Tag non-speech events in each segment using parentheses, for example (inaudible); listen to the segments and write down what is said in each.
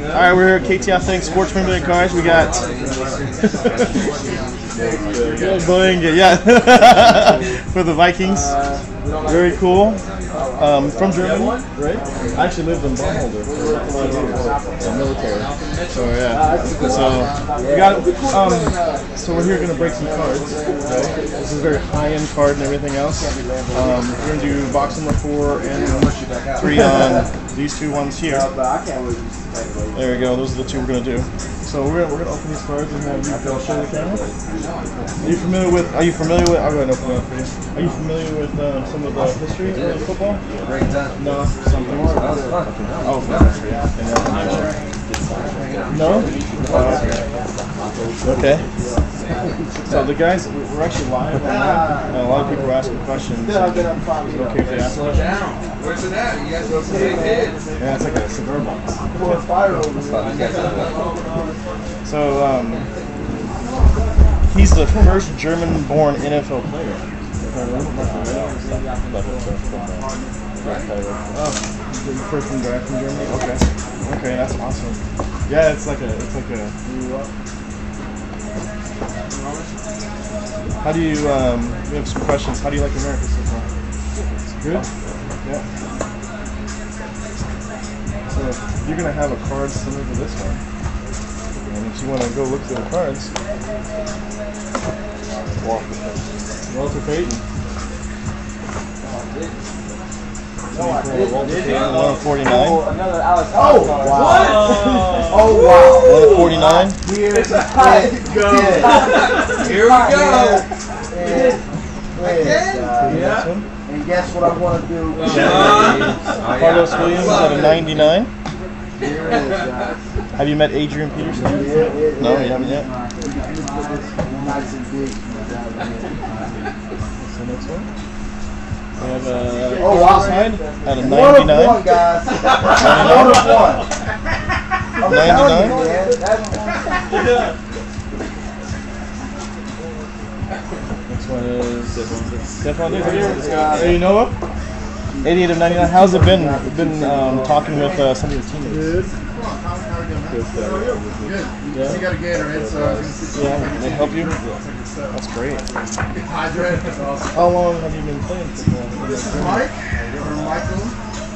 All right, we're here at KT Authentics Sports Memorabilia Cards. We got. (laughs) Yeah, (laughs) for the Vikings. Very cool. Um, from Germany, right? I actually lived in Baumholder for military. So yeah, so we got. Um, so we're here gonna break some cards. Right? This is a very high-end card and everything else. Um, we're gonna do box number four and three on these two ones here. There we go. Those are the two we're gonna do. So we're gonna, we're gonna open these cards and have you uh, show the camera. Are you familiar with? Are you familiar with? I'll go ahead and open it up for you. Are you familiar with um, some of the history of football? No, something. More. Oh, no. Uh, okay. So the guys, we're actually live on that, and a lot of people are asking questions. Is it okay if they ask questions? Where's it at? You guys go to the kids. Yeah, it's like a cigar box. So, um, he's the first German-born NFL player. Oh, the first one draft from Germany. Okay, okay, that's awesome. Yeah, it's like a, it's like a. How do you? Um, we have some questions. How do you like America so far? Good. Yeah. So you're gonna have a card similar to this one, and if you want to go look through the cards, Walter Payton. Walter Payton, 149. Another Alex. Oh, wow. Oh wow! 149. Here It's a tie. Here we go. This one. And guess what I'm gonna do? Carlos Williams at a 99. Here it is, guys. Have you met Adrian Peterson? Yeah, yeah, yeah. No, you haven't yet. Nice and big. What's the next one? We have uh, Oh, wow. Carlos Hyde at a One of 99. one, guys. One of one. I'm telling you, 99? man. That's- Next one is Stefon Diggs. Hey, you know him? 88 of 99. How's it been? Been um, talking with uh, some of your teammates? Good. You got a gator, right? So I was gonna Yeah, they help you? That's great. hydrate. That's awesome. How long have you been playing football? Mike or Michael.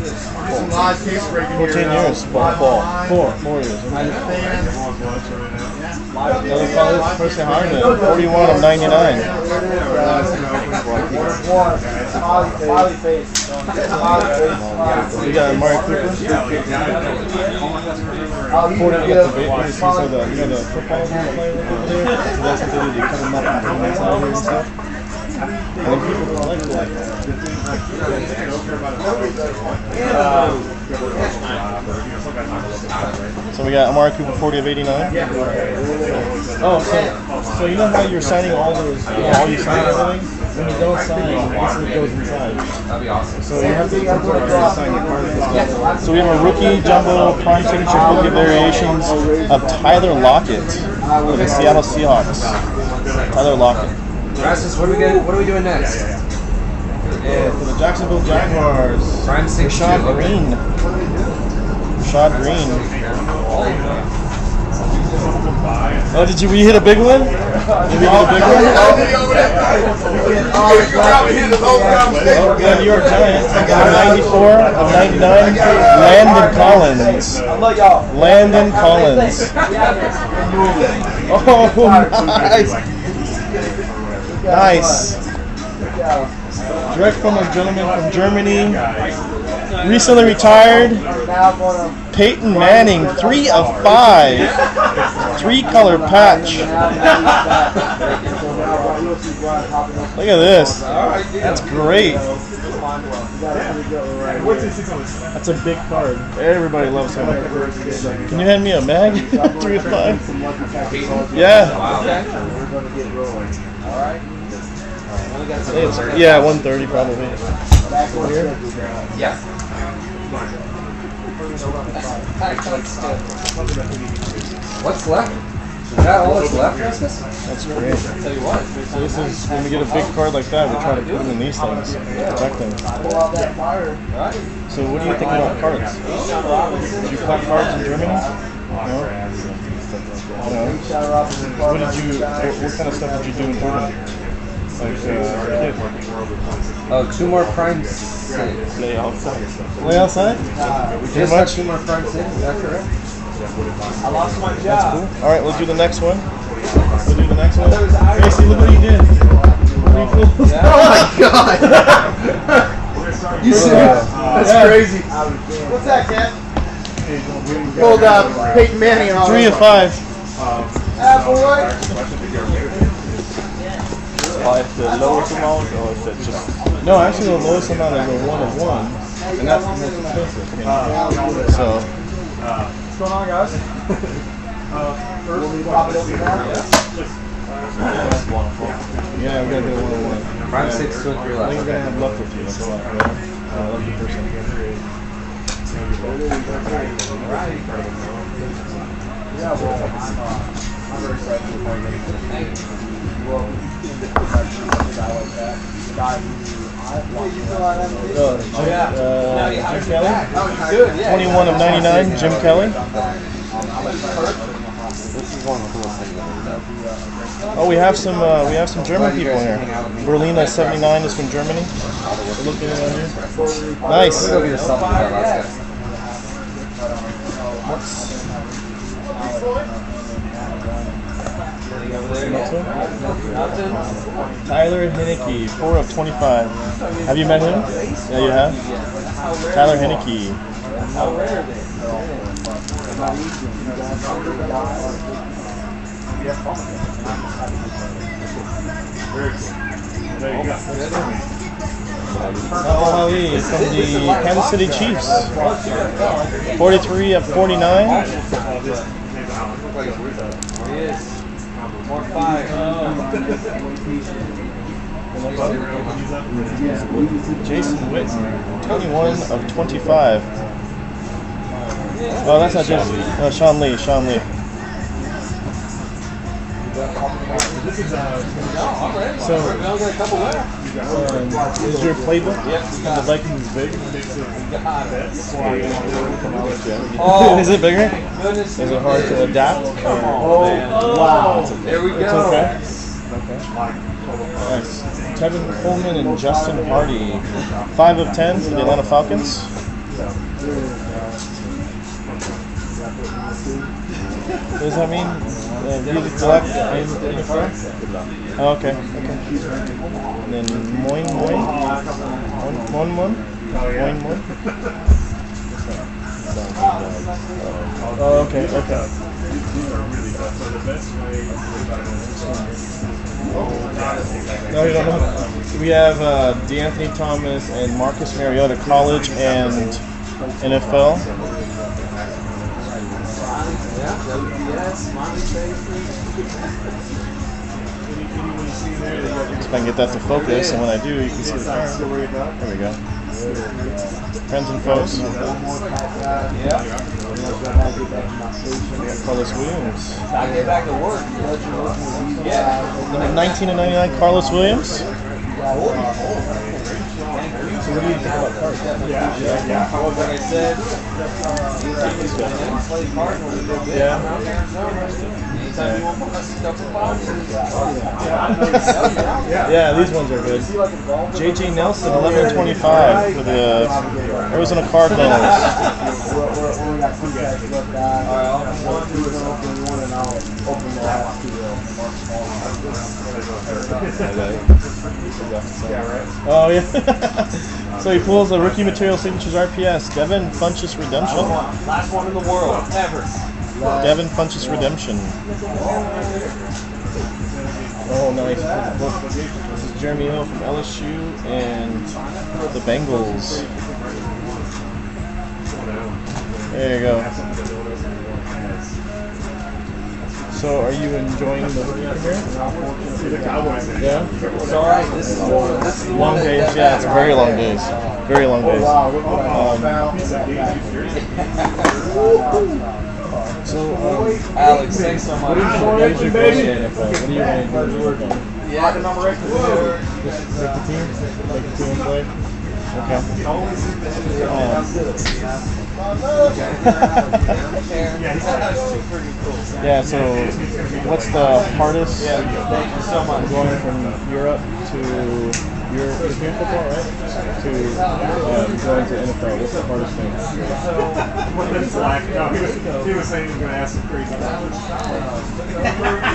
Some live case breaking 14 here. uh, years. live online. Four. Four years. Fans. Another college person hired 41 of 99. One. Smiley. Smiley face. Smiley face. Smiley face. We got Amari Cooper. You 40 can at get the. You see some of the, you know, the football we over there? So we got Amari Cooper 40 of 89. Oh, so, so you know how you're signing all those, all you sign everything? When you don't sign, this is goes inside. That'd be awesome. So you have to sign your card. So we have a rookie jumbo prime signature rookie variations of Tyler Lockett for the Seattle Seahawks. Tyler Lockett. Rasmus, what are we doing? What are we doing next? Yeah, for the Jacksonville Jaguars. Prime six Rashad two, okay. Green. Rashad Greene. Oh, did you? We hit a big one. Did we hit a big one? Oh, yeah, New York Giants. I got a 94 of 99. Landon Collins. Landon Collins. Oh, (laughs) nice. Nice. Direct from a gentleman from Germany. Recently retired. Peyton Manning, three of five. Three color patch. Look at this. That's great. That's a big card. Everybody loves him. Can you hand me a mag? (laughs) three of five. (laughs) Yeah. It's- yeah, 130 probably. Yeah. What's left? Is that all that's left, Rasmus? That's great. Tell you what. So this is when we get a big card like that, we try to put them in these things, protect them. Pull out that fire. So what do you think about cards? Did you collect cards in Germany? No. No. Shower off in the What did you? What, what kind of stuff did you do in Germany? Like uh, kid? Oh, two more prime six. Lay outside. Lay outside? Pretty Just much. two more prime six. Is that correct? I lost my That's job. cool. All right, we'll do the next one. We'll do the next one. Casey, look what you did. Pretty cool. (laughs) Oh my god! (laughs) you serious? That's Yeah. crazy. What's that, Cat? Pulled up Peyton Manning on Three of five. Ah, boy. It's the lowest amount, or is it just? No, actually the lowest amount is a one of one, and that's the most expensive. you know. So What's going on, guys? yeah, we're gonna do a one of one. Prime Yeah. six, two and three I think we're gonna have luck with you. That's a lot. Yeah. Uh, lucky person. Yeah, well, I'm, uh, I'm very excited for the party. Uh, yeah. Uh, Jim Kelly. Oh, good, yeah. 21 of 99, Jim Kelly. This is one of the coolest things. Oh, we have some uh, we have some German people here. Berlina 79 is from Germany. Nice. Go Tyler Henneke, 4 of 25. Have you met him? Yeah, you have? Tyler Henneke. How rare are they? From the Kansas City Chiefs. 43 of 49. He is. More five. Jason Witten, 21 of 25. Oh, that's not Jason. No, Sean Lee. Sean Lee. Uh, so, We only got a couple left. um, is your playbook? Yep. The Vikings big? Oh, is it bigger? Is it hard to adapt? Come on, man. Wow. There we It's go. okay. Nice. Tevin Coleman and Justin Hardy. 5 of 10 for the Atlanta Falcons. What does that mean? Uh, really collect in- info? Oh, okay, okay. And then Moin Moin? Moin Moin Moin? Moin Moin? Oh, okay, okay. No, you don't know. We have uh, De'Anthony Thomas and Marcus Mariota, college and NFL. If I can get that to focus, and when I do, you can see the card. There we go. Friends and foes. Yeah. Carlos Williams. I get back to work. Yeah. Number 19 and 99, Carlos Williams. So what do you think about cards? Like I said, play Cardinals a little bit. Yeah. Around Arizona. Anytime you want us to double box. Yeah, these ones are good. JJ Nelson, 11 and 25 for the uh, Arizona Cardinals. Oh, yeah. (laughs) so he pulls a rookie material signatures RPS. Devin Funchess Redemption. Last one in the world, ever. Devin Funchess Redemption. Oh, nice. This is Jeremy Hill from LSU and the Bengals. There you go. So, are you enjoying the premiere? Yeah. It's all right. This is this is Long one days, yeah, it's very long days. Very long days. What I Um. So, (laughs) um, Alex, thanks so much. what is your NFL? What are you going to do? with it? Yeah. Just make the team? Make the team play? Okay. Yeah, so what's the hardest Thank you so much. going from Europe to Europe, European football, right? To um, going to NFL? What's the hardest thing? It's like, no, he was, he was saying he was going to ask some crazy questions.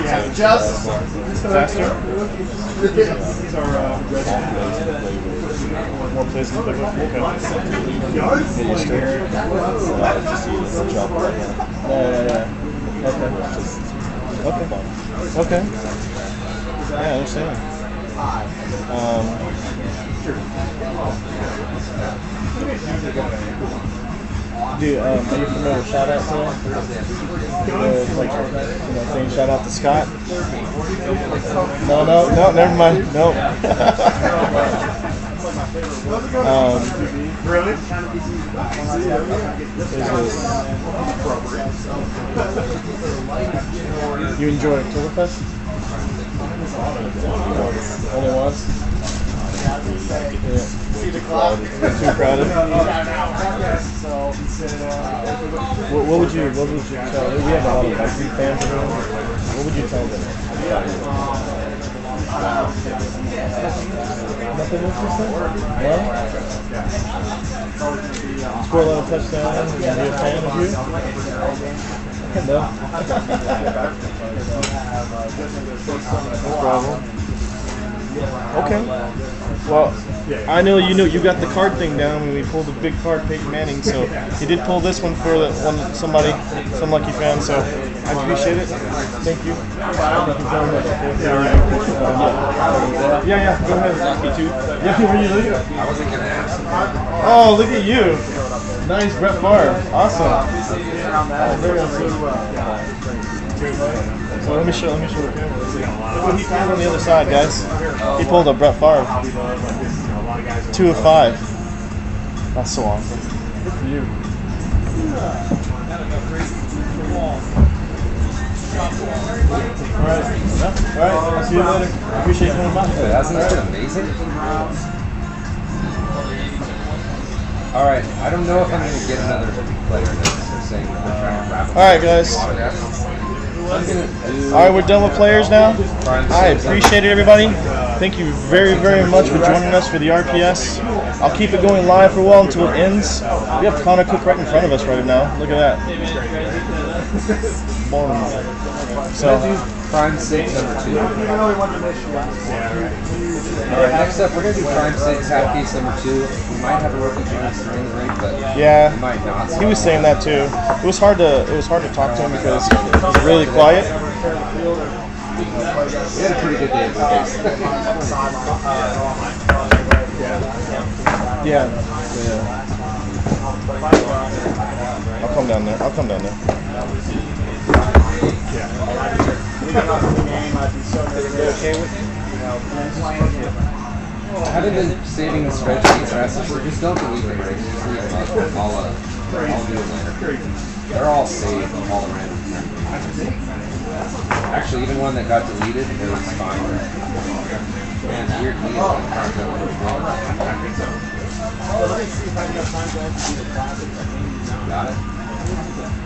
Yeah, Just Faster? These are uh, More places to pick up? Okay. yards. Get used to it. Yeah, yeah, yeah. Okay. Okay. Okay. Yeah, I understand. Um, do um, are you familiar with shout out? Uh, like you know, saying shout out to Scott. No, no, no, never mind. No. (laughs) um, Really? You enjoy Oktoberfest? Only once? Yeah. Too crowded. What, what would you what would you tell? We have a lot of fans around. What would you tell them? Nothing interesting? Score a lot of a fan of you? No. Okay. Well, I know you know you got the card thing down when we pulled the big card, Peyton Manning. So you did pull this one for the one somebody, some lucky fan. So I appreciate it. Thank you. Yeah, yeah. Go ahead. Yeah, were you looking? I wasn't gonna ask. Oh, look at you. Nice, Brett Favre. Awesome. Oh, let me show, let me show the camera. Look what he pulled on the other side, guys. He pulled a Brett Favre. Two of five. That's so awesome. Good for you. All right. Yeah. All right. I'll see you later. Appreciate you coming by. Dude, hasn't that been amazing? All right, I don't know if I'm gonna get another player. They're saying that they're trying to wrap All right, guys. All right, we're done with players now. I appreciate it, everybody. Thank you very, very much for joining us for the RPS. I'll keep it going live for a while until it ends. We have Connor Cook right in front of us right now. Look at that. Boom. So, uh, Prime Six number two. All right, next up we're gonna do Prime Six half case number two. We might have a rookie chance to ring the ring, but yeah. we yeah, might not. he was saying that too. It was hard to it was hard to talk to him because he's really quiet. We had a pretty good day at. Yeah. Yeah. I'll come down there. I'll come down there. I haven't been saving the spreadsheets, or else so just don't delete them, right? Just leave them. I'll, uh, I'll do it later. They're all saved, all the random. Actually, even one that got deleted, it was fine. Man, it's weird. me, like, I don't know what it was. Got it?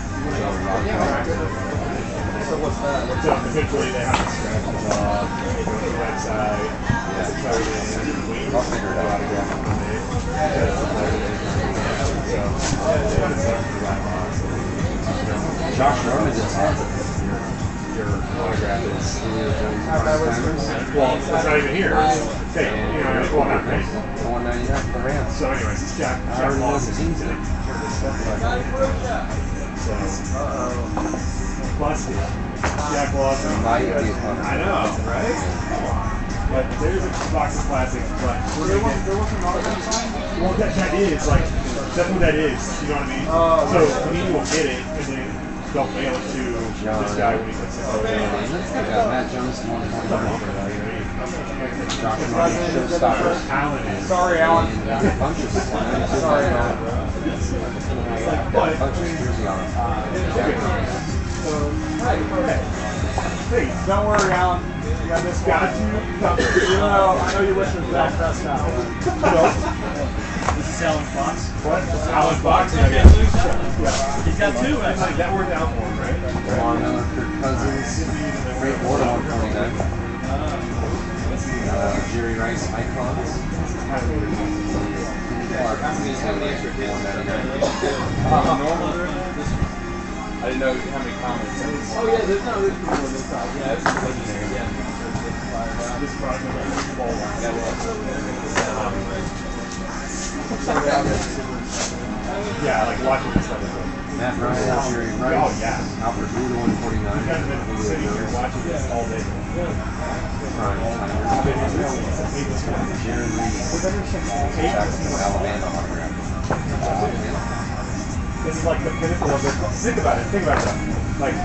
So they have to the website, out. Yeah. Josh Norman just has it. Your autograph is Well, it's not even here. Okay, you know, it's one half page. One ninety nine for Rams. So anyways, it's Jack, Jack already know the Lawson. team's in it. So, plus, yeah. Jack Lawson. Might be a fun. I know, right? But there's a box of classics, but we're There gonna was, there was another one. Well, that, that is like that's what that is. You know what I mean? Oh, so okay. we will get it, and then they'll mail it to this guy when he gets it. Yeah, Matt Jones, 129. Josh Martin, Showstoppers. Alan is. Sorry, Alan. And uh, Bunches, 192. Sorry, Alan. Yeah, Bunches jersey on it. Jack Jones. Hey, Don't worry, Alan. You got this guy. got you. You know, I know you wish it was Dak Prescott. This is Alan Fox. What? Alan Fox. Yeah, yeah. He's got two, Like, actually. that worked out for him, right? Lamar Miller, Kirk Cousins, Great Ward, 149. Uh, Jerry Rice, icons. Clark, 199. I didn't know how many comments. Oh, yeah, there's no, there's people on this side. Yeah, is legendary. Yeah. This ball. That was. Yeah, like watching this. Matt Ryan, Jerry Rice. Oh, yeah. Alfred Buda, 149. You guys have been sitting here watching this all day. Ryan Tyler. Alabama is like the pinnacle of it. Think about it. Think about it. Like,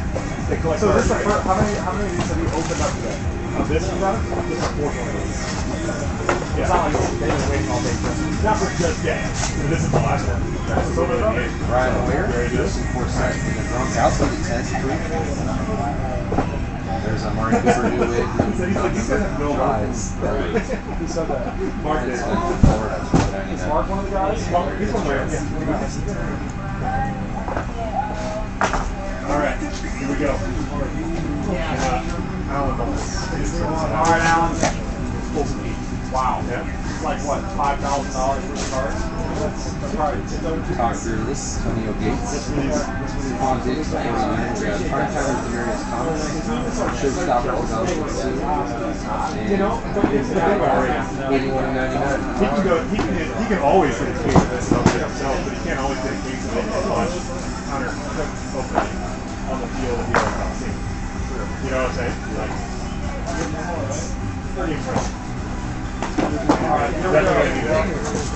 they collect So this is the first, how many, how many of these have you opened up today? Of this product, this is the fourth one. It's Yeah. not like they've been waiting all day just. Not for just yet. This is the last one. So over the game. Ryan Ware, There he is. Justin Forsett, and then Gronkowski to 10 3. There's a Mark Cooper New Wig. So he's like, these guys have no Guys, Belly. Who said that? Mark Vince did. Vaughn, Florida, 199. Mark, one of the guys? He's one there. Yeah. All here we go. Uh, Alan Bowles. All right, Alan. Full. Wow. Yeah. It's like what, five thousand dollars for the cards? That's probably Talk through this, Antonio Gates. Paul Diggs, 49. We got part-timers, Demaryius Thomas. Showstoppers, Donald Sue. You know, it's the thing about Ray. He 81.99. can go. He can. He can always hit a case of this stuff himself, but he can't always hit a case of it as much counter opening on the field that he always not seen. You know what I'm saying? Like, pretty impressive. That's what I do.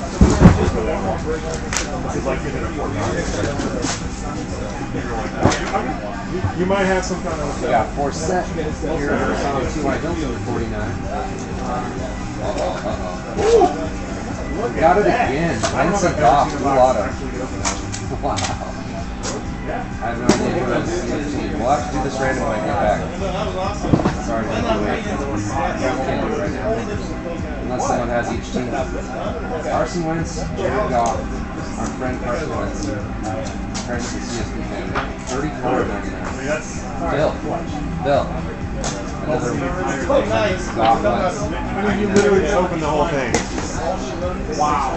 This like getting a four You, you might have some kind of. We got Forsett here, Tom T.Y. Hilton, 49. Uh-oh. Got it again. Vincent Goff, Mulata. Wow. I have no idea who else is the other team. We'll have to do this random when I get back. Sorry to do it. Can't do it right now. Unless someone has each team. Carson Wentz, Jared Goff. Our friend Carson Wentz. Friend of the CSP family. 34 I mean, that's. Bill. Bill. Another Goff Wentz. I mean, you literally just opened the whole thing. Wow.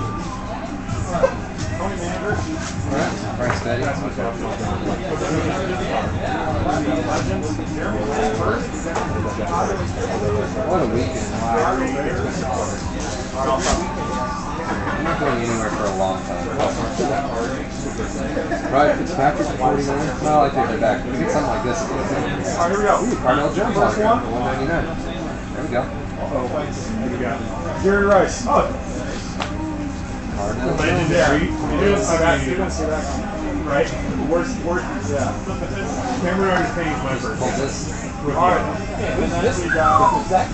Bryce Petty. What a weekend. Wow. I'm not going anywhere for a long time. Right, Fitzpatrick, 49. Well, I take it back. We get something like this. All right, here we go. Ooh, Cardale Jones First one. 199. There we go. What do we got? Jerry Rice. Oh, Cardale Jones. Legendary. you. Right? Worst, worst. Yeah. Hold birthday. this. This that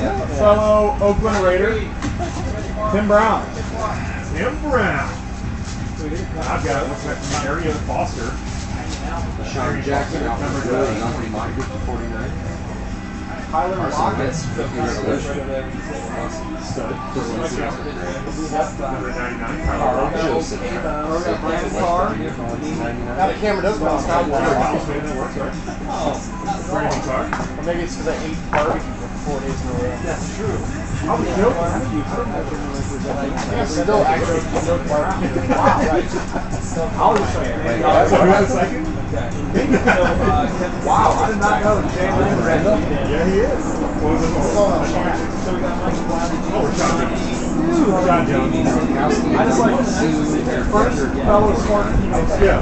Yeah. fellow Oakland Raider, Tim Brown. Tim Brown. I've got Arian Foster. Sean Jackson, Moncrief, 49. Tyler Lockett. 50 Revolution. Number 99. Carl Kyle Joseph. Brandon Safety, Carr. West Virginia, for Now the camera does bounce out Carr. water. Miles fan that works, right? Brandon Or maybe it's because I ate barbecue for four days in a row. (laughs) That's true. Still actually. Wait, that's So, what who's I the was second? Wow, I did not know. Yeah, he is. What was it? Oh, John Jones. I just like first fellow smart. Yeah.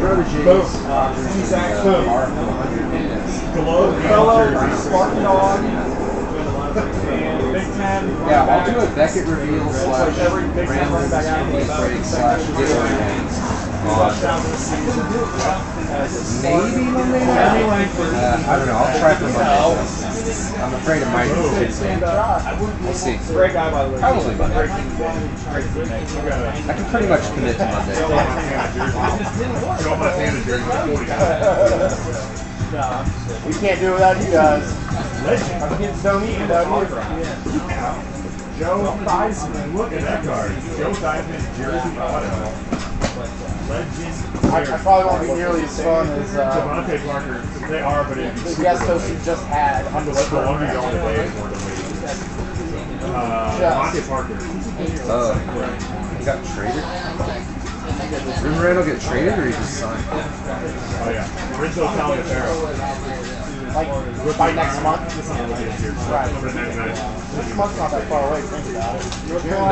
Proteges. He's actually fellow Spartan dog. Yeah, I'll do a Beckett reveal slash there. break slash. Maybe Monday night? Uh, I don't know. I'll try for Monday. I'm afraid it might be We'll see. Great guy, by the way. Probably Monday. I can pretty much commit to Monday. Joe Montana jersey. We can't do it without you guys. Our kids don't eat without you. Joe Theismann. Look at that card. Joe Theismann jersey auto. Legend. I, I probably won't be nearly as fun as uh, DeVante Parker. They are, but it'd be the super guest host late. you just had. The longer you go in the day, the more the wait. Uh, DeVante Parker. Oh, he got traded? Didn't Randle get traded or he just signed? Oh yeah. Rizzo Taliaferro. Like by next month. Right. Number 99. This month's not that far away. Think about it. Bill,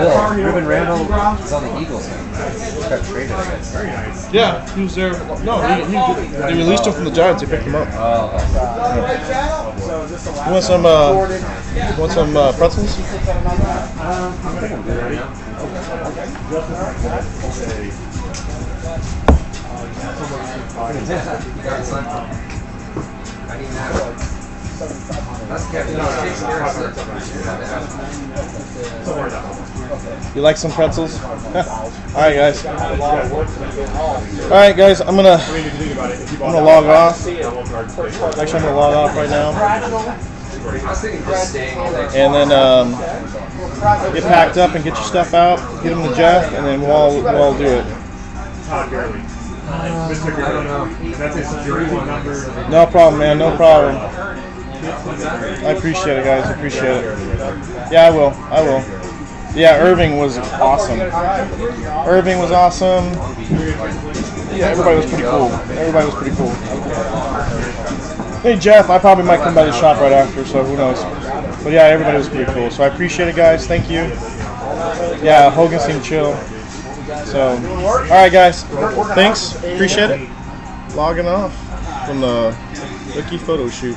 Rueben Randle is on the Eagles now. Got traded, I guess. Very nice. Yeah, he was there. No, he, he, they released him from the Giants. They picked him up. Oh, You want some? Uh, you want some uh, pretzels? I think I'm good right now. You got son? I that. That's Kevin. You like some pretzels? (laughs) All right, guys. All right, guys. I'm gonna mean, I'm gonna log off. Actually, I'm gonna log off right now, and then um, get packed up and get your stuff out. Get them to Jeff, and then we'll we'll do it. Todd Gurley. Mr. Gurley. That's his jersey number. No problem, man. No problem. I appreciate it, guys. I appreciate it. Yeah, I will. I will. Yeah, Irving was awesome. Irving was awesome. Yeah, everybody was pretty cool. Everybody was pretty cool. Hey, Jeff, I probably might come by the shop right after, so who knows. But yeah, everybody was pretty cool. So I appreciate it, guys. Thank you. Yeah, Hogan seemed chill. So, all right, guys. Thanks. Appreciate it. Logging off from the Wiki photo shoot.